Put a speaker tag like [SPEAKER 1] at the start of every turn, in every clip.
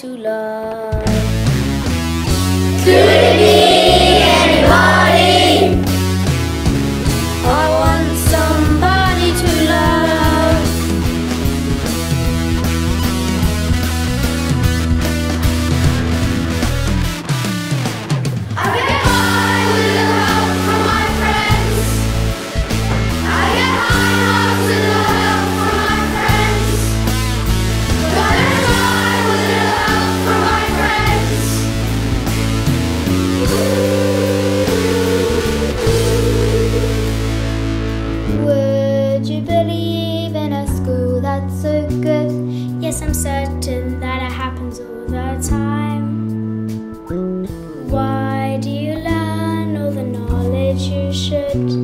[SPEAKER 1] to
[SPEAKER 2] love. Should?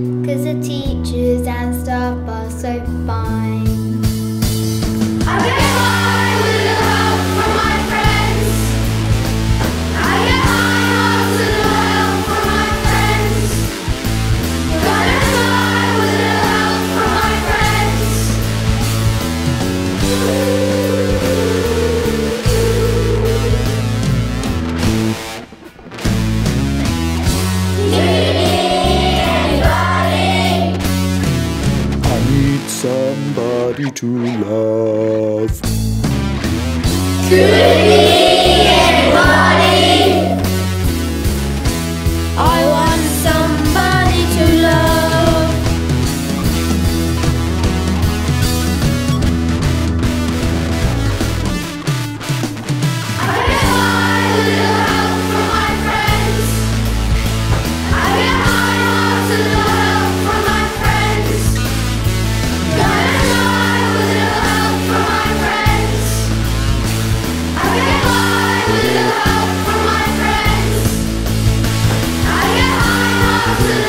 [SPEAKER 2] to love. Yeah.